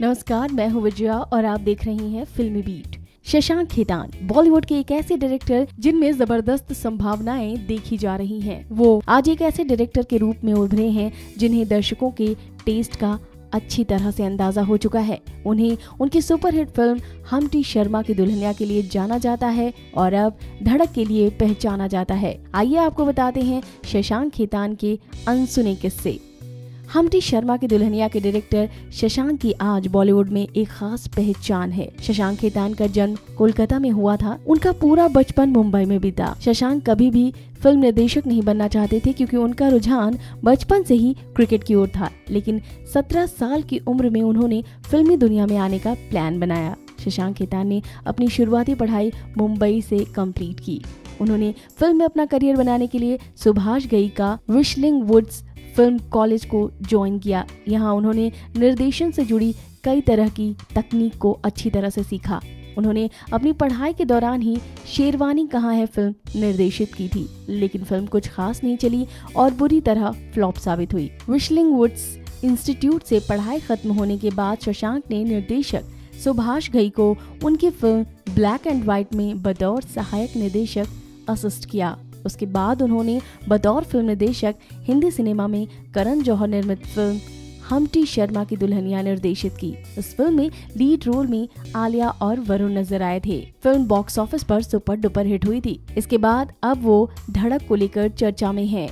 नमस्कार, मैं हूँ विजया और आप देख रही हैं फिल्मी बीट। शशांक खेतान, बॉलीवुड के एक ऐसे डायरेक्टर जिनमें ज़बरदस्त संभावनाएँ देखी जा रही हैं। वो आज एक ऐसे डायरेक्टर के रूप में उभरे हैं जिन्हें दर्शकों के टेस्ट का अच्छी तरह से अंदाज़ा हो चुका है। उन्हें, उनकी सुपरहिट फ़िल्म हमटी शर्मा की दुल्हनिया के लिए जाना जाता है और अब धड़क के लिए पहचाना जाता है। आइए आपको बताते हैं शशांक खेतान के अनसुने किस्से। हमटी शर्मा की दुल्हनिया के डायरेक्टर शशांक की आज बॉलीवुड में एक खास पहचान है। शशांक खेतान का जन्म कोलकाता में हुआ था। उनका पूरा बचपन मुंबई में बीता। शशांक कभी भी फ़िल्म निर्देशक नहीं बनना चाहते थे क्योंकि उनका रुझान बचपन से ही क्रिकेट की ओर था। लेकिन 17 साल की उम्र में उन्होंने फिल्मी दुनिया में आने का प्लान बनाया। शशांक खेतान ने अपनी शुरुआती पढ़ाई मुंबई से कंप्लीट की। उन्होंने फ़िल्म में अपना करियर बनाने के लिए सुभाष गई का विशलिंग वुड्स फ़िल्म कॉलेज को ज्वाइन किया। यहाँ उन्होंने निर्देशन से जुड़ी कई तरह की तकनीक को अच्छी तरह से सीखा। उन्होंने अपनी पढ़ाई के दौरान ही शेरवानी कहाँ है फ़िल्म निर्देशित की थी। लेकिन फ़िल्म कुछ खास नहीं चली और बुरी तरह फ्लॉप साबित हुई। विशलिंग वुड्स इंस्टीट्यूट से पढ़ाई खत्म होने के बाद शशांक ने निर्देशक सुभाष घई को उनकी फ़िल्म ब्लैक एंड व्हाइट में बतौर सहायक निर्देशक असिस्ट किया। उसके बाद उन्होंने बतौर फ़िल्म निर्देशक, हिंदी सिनेमा में करण जौहर निर्मित फ़िल्म हमटी शर्मा की दुल्हनिया निर्देशित की। इस फ़िल्म में लीड रोल में आलिया और वरुण नज़र आए थे। फ़िल्म बॉक्स ऑफ़िस पर सुपर डुपर हिट हुई थी। इसके बाद अब वो धड़क को लेकर चर्चा में है।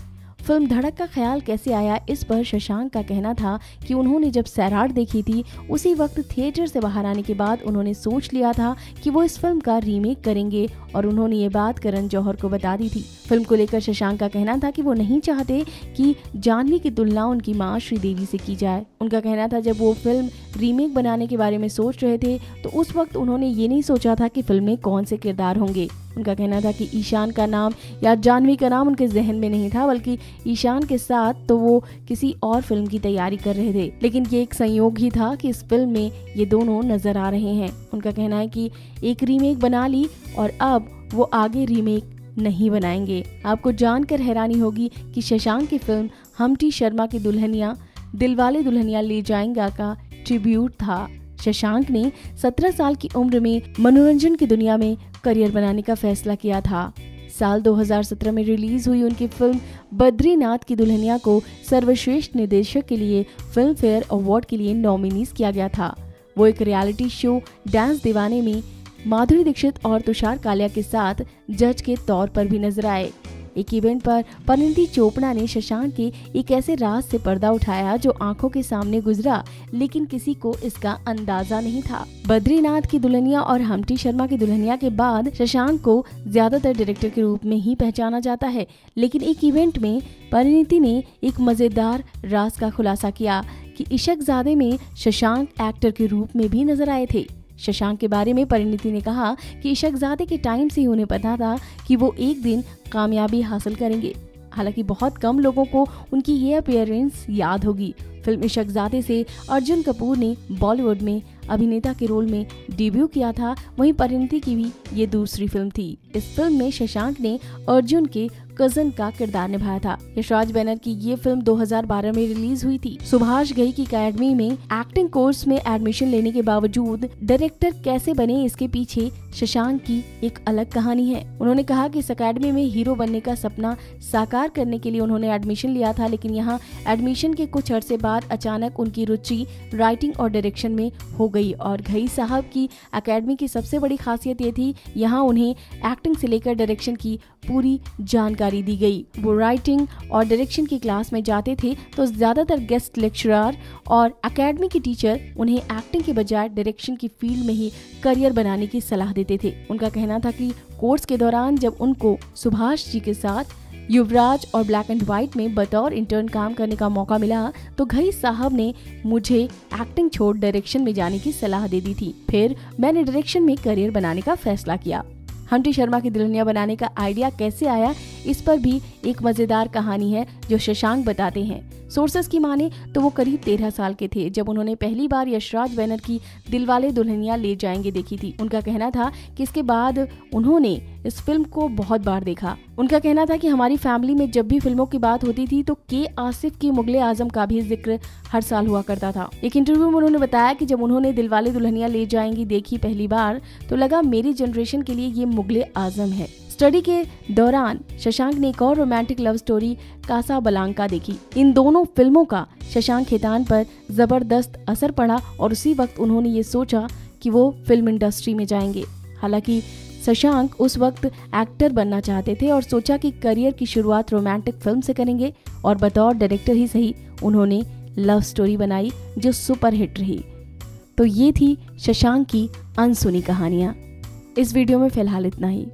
फ़िल्म धड़क का ख्याल कैसे आया, इस पर शशांक का कहना था कि उन्होंने जब सैराट देखी थी, उसी वक्त थिएटर से बाहर आने के बाद उन्होंने सोच लिया था कि वो इस फ़िल्म का रीमेक करेंगे और उन्होंने ये बात करण जौहर को बता दी थी। फ़िल्म को लेकर शशांक का कहना था कि वो नहीं चाहते कि जानवी की तुलना उनकी माँ श्रीदेवी से की जाए। उनका कहना था जब वो फ़िल्म रीमेक बनाने के बारे में सोच रहे थे तो उस वक्त उन्होंने ये नहीं सोचा था कि फ़िल्म में कौन से किरदार होंगे। उनका कहना था कि ईशान का नाम या जानवी का नाम उनके जहन में नहीं था, बल्कि ईशान के साथ तो वो किसी और फ़िल्म की तैयारी कर रहे थे। लेकिन ये एक संयोग ही था कि इस फ़िल्म में ये दोनों नज़र आ रहे हैं। उनका कहना है कि एक रीमेक बना ली और अब वो आगे रीमेक नहीं बनाएँगे। आपको जानकर हैरानी होगी कि शशांक की फ़िल्म हमटी शर्मा की दुल्हनिया, दिलवाले दुल्हनिया ले जाएँगा का ट्रिब्यूट था। शशांक ने 17 साल की उम्र में मनोरंजन की दुनिया में करियर बनाने का फैसला किया था। साल 2017 में रिलीज़ हुई उनकी फ़िल्म बद्रीनाथ की दुल्हनिया को सर्वश्रेष्ठ निर्देशक के लिए फ़िल्म फेयर अवार्ड के लिए नॉमिनीज किया गया था। वो एक रियलिटी शो, डांस दीवाने में माधुरी दीक्षित और तुषार कालिया के साथ जज के तौर पर भी नज़र आए। एक इवेंट पर परिणति चोपड़ा ने शशांक के एक ऐसे राज से पर्दा उठाया जो आँखों के सामने गुजरा, लेकिन किसी को इसका अंदाज़ा नहीं था। बद्रीनाथ की दुल्हनिया और हमटी शर्मा की दुल्हनिया के बाद शशांक को ज़्यादातर डायरेक्टर के रूप में ही पहचाना जाता है, लेकिन एक इवेंट में परिणति ने एक मज़ेदार राज का खुलासा किया कि इशक जादे में शशांक एक्टर के रूप में भी नज़र आए थे। शशांक के बारे में परिणति ने कहा कि इशकजादे के टाइम से ही उन्हें पता था कि वो एक दिन कामयाबी हासिल करेंगे। हालाँकि बहुत कम लोगों को उनकी ये अपियरेंस याद होगी। फ़िल्म इशकजादे से अर्जुन कपूर ने बॉलीवुड में अभिनेता के रोल में डेब्यू किया था, वहीं परिणति की भी ये दूसरी फ़िल्म थी। इस फ़िल्म में शशांक ने अर्जुन के कज़न का किरदार निभाया था। यशराज बैनर की ये फ़िल्म 2012 में रिलीज़ हुई थी। सुभाष गई की अकेडमी में एक्टिंग कोर्स में एडमिशन लेने के बावजूद डायरेक्टर कैसे बने इसके पीछे शशांक की एक अलग कहानी है। उन्होंने कहा कि इस अकेडमी में हीरो बनने का सपना साकार करने के लिए उन्होंने एडमिशन लिया था, लेकिन यहाँ एडमिशन के कुछ अरसे बाद अचानक उनकी रुचि राइटिंग और डायरेक्शन में हो गई और घई साहब की अकेडमी की सबसे बड़ी खासियत ये थी, यहाँ उन्हें एक्टिंग से लेकर डायरेक्शन की पूरी जानकारी दी गई। वो राइटिंग और डायरेक्शन की क्लास में जाते थे तो ज़्यादातर गेस्ट लेक्चरर और अकेडमी के टीचर उन्हें एक्टिंग के बजाय डायरेक्शन की फ़ील्ड में ही करियर बनाने की सलाह देते थे। उनका कहना था कि कोर्स के दौरान जब उनको सुभाष जी के साथ युवराज और ब्लैक एंड व्हाइट में बतौर इंटर्न काम करने का मौका मिला तो घई साहब ने मुझे एक्टिंग छोड़ डायरेक्शन में जाने की सलाह दे दी थी। फिर मैंने डायरेक्शन में करियर बनाने का फैसला किया। हंटी शर्मा की दुल्हनिया बनाने का आइडिया कैसे आया, इस पर भी एक मज़ेदार कहानी है जो शशांक बताते हैं। सोर्सेस की माने तो वो करीब तेरह साल के थे। जब उन्होंने पहली बार यशराज बैनर की दिलवाले दुल्हनिया ले जाएँगे देखी थी। उनका कहना था कि इसके बाद उन्होंने इस फ़िल्म को बहुत बार देखा। उनका कहना था कि हमारी फैमिली में जब भी फ़िल्मों की बात होती थी तो के आसिफ की मुगले आज़म का भी ज़िक्र हर साल हुआ करता था। एक इंटरव्यू में उन्होंने बताया कि जब उन्होंने दिलवाले दुल्हनिया ले जाएँगी देखी पहली बार तो लगा मेरी जनरेशन के लिए ये मुगले आज़म है। स्टडी के दौरान शशांक ने एक और romantic love story, Casablanca, देखी। इन दोनों फ़िल्मों का शशांक खेतान पर ज़बरदस्त असर पड़ा और उसी वक्त उन्होंने ये सोचा कि वो फ़िल्म इंडस्ट्री में जाएँगे। हालाँकि शशांक उस वक्त एक्टर बनना चाहते थे और सोचा कि करियर की शुरुआत रोमांटिक फ़िल्म से करेंगे और बतौर डायरेक्टर ही सही, उन्होंने लव स्टोरी बनाई जो सुपर हिट रही। तो ये थी शशांक की अनसुनी कहानियाँ। इस वीडियो में फ़िलहाल इतना ही।